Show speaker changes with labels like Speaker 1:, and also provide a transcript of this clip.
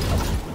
Speaker 1: Thank you.